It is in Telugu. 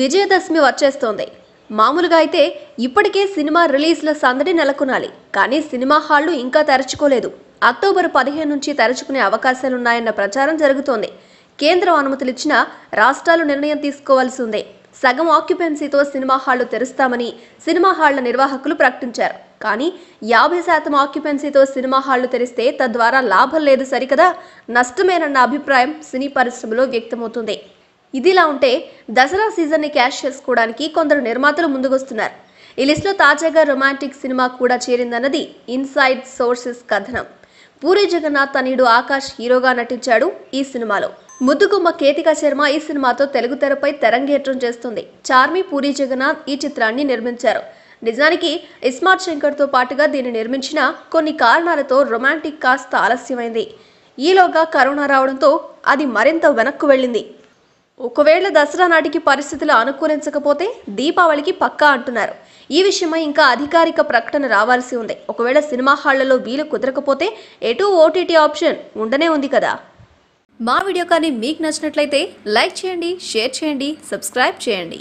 విజయదశమి వచ్చేస్తోంది. మామూలుగా అయితే ఇప్పటికే సినిమా రిలీజ్ల సందడి నెలకొనాలి. కానీ సినిమా హాళ్ళు ఇంకా తెరచుకోలేదు. అక్టోబర్ పదిహేను నుంచి తెరచుకునే అవకాశాలున్నాయన్న ప్రచారం జరుగుతోంది. కేంద్రం అనుమతులిచ్చినా రాష్ట్రాలు నిర్ణయం తీసుకోవాల్సి ఉంది. సగం ఆక్యుపెన్సీతో సినిమా హాళ్ళు తెరుస్తామని సినిమా హాళ్ళ నిర్వాహకులు ప్రకటించారు. కానీ యాభై శాతం ఆక్యుపెన్సీతో సినిమా హాళ్ళు తెరిస్తే తద్వారా లాభం లేదు సరికదా? నష్టమేనన్న అభిప్రాయం సినీ పరిశ్రమలో వ్యక్తమవుతుంది. ఇదిలా ఉంటే దసరా సీజన్ని క్యాష్ చేసుకోవడానికి కొందరు నిర్మాతలు ముందుకొస్తున్నారు. ఈ లిస్టులో తాజాగా రొమాంటిక్ సినిమా కూడా చేరిందన్నది ఇన్సైడ్ సోర్సెస్ కథనం. పూరి జగన్నాథ్ తనయుడు ఆకాష్ హీరోగా నటించాడు ఈ సినిమాలో. ముద్దుగుమ్మ కేతిక శర్మ ఈ సినిమాతో తెలుగు తెరపై తెరంగేట్రం చేస్తుంది. చార్మి పూరి జగన్నాథ్ ఈ చిత్రాన్ని నిర్మించారు. నిజానికి ఇస్మార్ట్ శంకర్తో పాటుగా దీన్ని నిర్మించిన కొన్ని కారణాలతో రొమాంటిక్ కాస్త ఆలస్యమైంది. ఈలోగా కరోనా రావడంతో అది మరింత వెనక్కు వెళ్ళింది. ఒకవేళ దసరా నాటికి పరిస్థితులు అనుకూలించకపోతే దీపావళికి పక్కా అంటున్నారు. ఈ విషయమై ఇంకా అధికారిక ప్రకటన రావాల్సి ఉంది. ఒకవేళ సినిమా హాళ్ళలో వీలు కుదరకపోతే ఎటు ఓటీటీ ఆప్షన్ ఉండనే ఉంది కదా. మా వీడియో కానీ మీకు నచ్చినట్లయితే లైక్ చేయండి షేర్ చేయండి సబ్స్క్రైబ్ చేయండి.